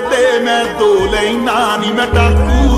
ਤੇ ਮੈਂ ਦੋ ਲੈਣਾ ਨਹੀਂ ਮੈਂ ਟਾਕੂ